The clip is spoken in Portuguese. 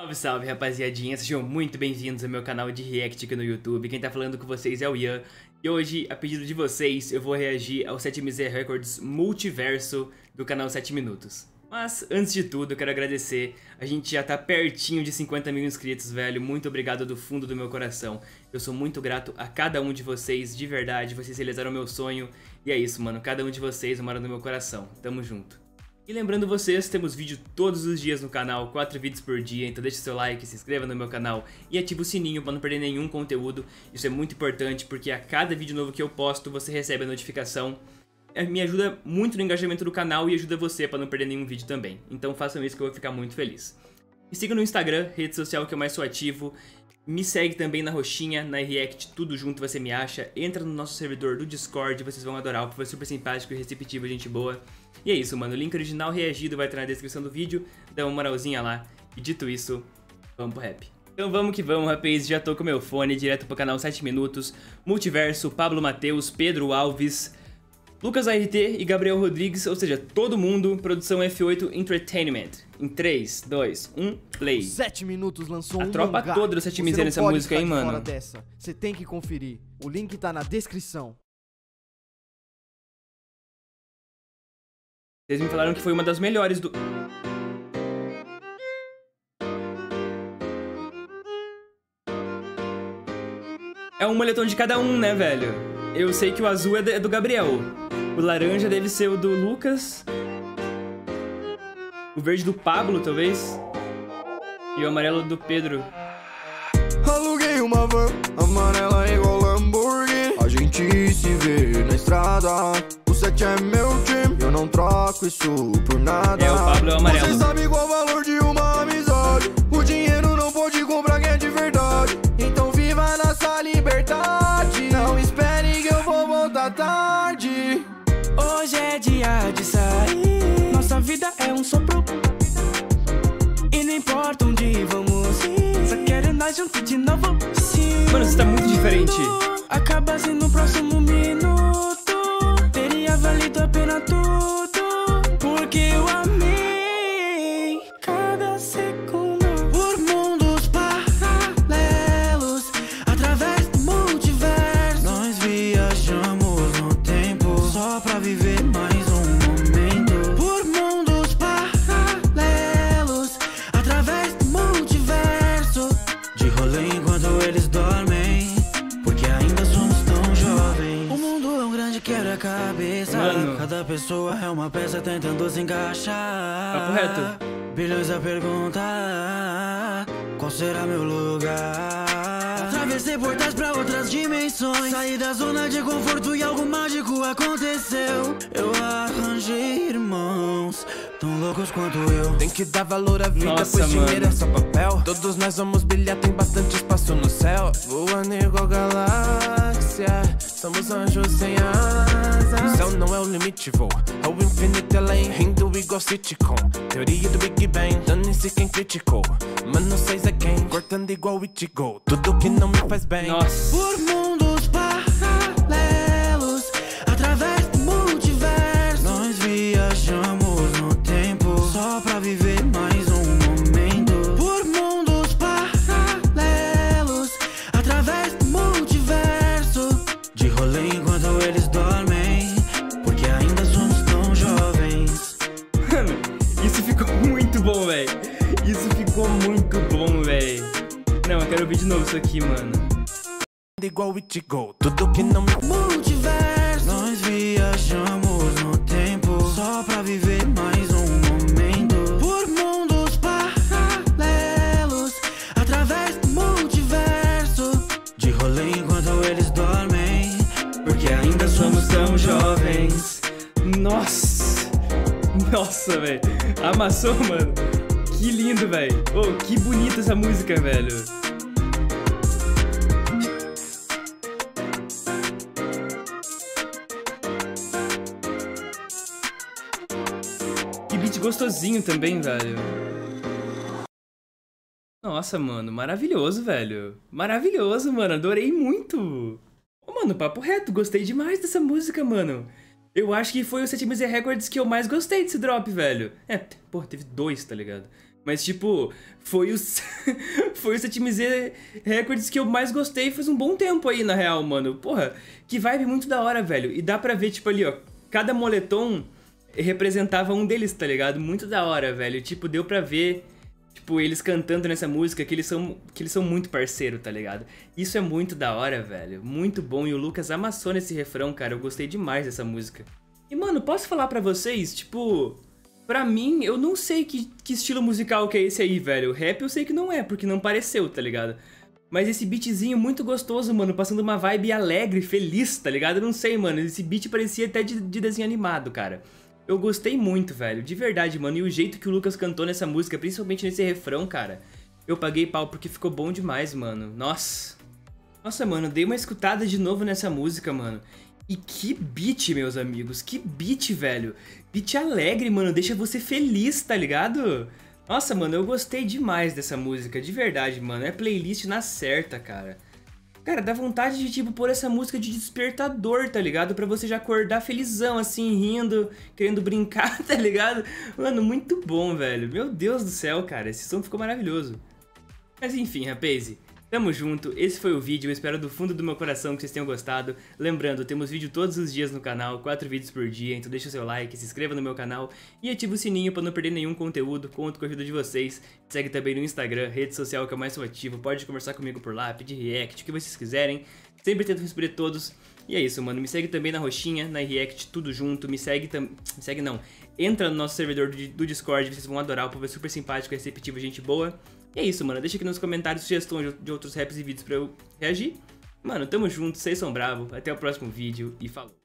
Salve, salve, rapaziadinha, sejam muito bem-vindos ao meu canal de React aqui no YouTube. Quem tá falando com vocês é o Ian. E hoje, a pedido de vocês, eu vou reagir ao 7MZ Records Multiverso do canal 7 Minutos. Mas, antes de tudo, eu quero agradecer. A gente já tá pertinho de 50 mil inscritos, velho. Muito obrigado do fundo do meu coração. Eu sou muito grato a cada um de vocês, de verdade. Vocês realizaram o meu sonho. E é isso, mano. Cada um de vocês mora no meu coração. Tamo junto. E lembrando vocês, temos vídeo todos os dias no canal, 4 vídeos por dia, então deixa seu like, se inscreva no meu canal e ative o sininho para não perder nenhum conteúdo. Isso é muito importante porque a cada vídeo novo que eu posto, você recebe a notificação. É, me ajuda muito no engajamento do canal e ajuda você para não perder nenhum vídeo também. Então façam isso que eu vou ficar muito feliz. Me siga no Instagram, rede social que eu mais sou ativo. Me segue também na roxinha, na React, tudo junto você me acha. Entra no nosso servidor do Discord, vocês vão adorar, povo é super simpático e receptivo, gente boa. E é isso, mano. O link original reagido vai estar na descrição do vídeo. Dá uma moralzinha lá. E dito isso, vamos pro rap. Então vamos que vamos, rapaz. Já tô com meu fone direto pro canal 7 Minutos. Multiverso, Pablo Mateus, Pedro Alves, Lucas ART e Gabriel Rodrigues, ou seja, todo mundo, produção F8 Entertainment. Em 3, 2, 1, play. 7 minutos lançou A um tropa mangá. toda do 7 Você Minutos não nessa música, hein, mano? dessa. Você tem que conferir. O link tá na descrição. Vocês me falaram que foi uma das melhores do... É um moletom de cada um, né, velho? Eu sei que o azul é é do Gabriel. O laranja deve ser o do Lucas. O verde do Pablo, talvez. E o amarelo do Pedro. Aluguei uma van amarela igual Lamborghini A gente se vê na estrada O 7 é meu time Eu não troco isso por nada É, o Pablo é o amarelo. Você sabe qual é dia de sair. Nossa vida é um sopro. E não importa onde vamos. Só quero nós juntos de novo. Sim. Mano, você tá muito diferente. Acaba se no próximo minuto. Enquanto eles dormem. Porque ainda somos tão jovens. O mundo é um grande quebra-cabeça. Cada pessoa é uma peça tentando se encaixar. Papo reto. Bilhões a perguntar qual será meu lugar. Atravessei portais pra outras dimensões. Saí da zona de conforto e algo mágico aconteceu. Eu arranjei irmãos tão loucos quanto eu. Tem que dar valor à vida, Nossa, pois dinheiro mano. é só papel. Todos nós vamos brilhar, tem bastante espaço no céu. Voando igual galáxia, somos anjos sem asas. O céu não é o limite, vou ao infinito além. Rindo igual sitcom, teoria do Big Bang. Dane-se quem criticou, mano, seis é quem. Cortando igual Ichigo, tudo que não me faz bem. Nossa. Por mundos isso aqui, mano. Igual Ichigo, tudo que não me multiverso. Nós viajamos no tempo só pra viver mais um momento. Por mundos paralelos, através do multiverso. De rolê enquanto eles dormem, porque ainda somos tão jovens. Nossa! Nossa, velho. Amassou, mano. Que lindo, velho. Oh, que bonita essa música, velho. Gostosinho também, velho. Nossa, mano, maravilhoso, velho. Maravilhoso, mano. Adorei muito. Ô, mano, papo reto, gostei demais dessa música, mano. Eu acho que foi o 7MZ Records que eu mais gostei desse drop, velho. É, pô, teve dois, tá ligado? Mas, tipo, foi os. foi o 7MZ Records que eu mais gostei faz um bom tempo aí, na real, mano. Porra, que vibe muito da hora, velho. E dá pra ver, tipo, ali, ó. Cada moletom representava um deles, tá ligado? Muito da hora, velho. Tipo, deu pra ver. Tipo, eles cantando nessa música que eles são, que eles são muito parceiro, tá ligado? Isso é muito da hora, velho. Muito bom. E o Lucas amassou nesse refrão, cara. Eu gostei demais dessa música. E, mano, posso falar pra vocês, tipo. Pra mim, eu não sei que, que estilo musical que é esse aí, velho. Rap eu sei que não é, porque não pareceu, tá ligado? Mas esse beatzinho muito gostoso, mano, passando uma vibe alegre, feliz, tá ligado? Eu não sei, mano, esse beat parecia até de, de desenho animado, cara. Eu gostei muito, velho, de verdade, mano. E o jeito que o Lucas cantou nessa música, principalmente nesse refrão, cara, eu paguei pau porque ficou bom demais, mano. Nossa. Nossa, mano, dei uma escutada de novo nessa música, mano. E que beat, meus amigos, que beat, velho. Beat alegre, mano, deixa você feliz, tá ligado? Nossa, mano, eu gostei demais dessa música, de verdade, mano. É playlist na certa, cara. Cara, dá vontade de, tipo, pôr essa música de despertador, tá ligado? Pra você já acordar felizão, assim, rindo, querendo brincar, tá ligado? Mano, muito bom, velho. Meu Deus do céu, cara. Esse som ficou maravilhoso. Mas enfim, rapaz. Tamo junto, esse foi o vídeo, eu espero do fundo do meu coração que vocês tenham gostado. Lembrando, temos vídeo todos os dias no canal, 4 vídeos por dia, então deixa o seu like, se inscreva no meu canal e ative o sininho para não perder nenhum conteúdo, conto com a ajuda de vocês. Segue também no Instagram, rede social que eu mais sou ativo, pode conversar comigo por lá, pedir react, o que vocês quiserem. Sempre tento responder todos. E é isso, mano. Me segue também na roxinha, na React, tudo junto. Me segue também. Me segue não. Entra no nosso servidor do Discord, vocês vão adorar. O povo é super simpático, receptivo, gente boa. E é isso, mano. Deixa aqui nos comentários sugestões de outros raps e vídeos pra eu reagir. Mano, tamo junto, vocês são bravos. Até o próximo vídeo e falou.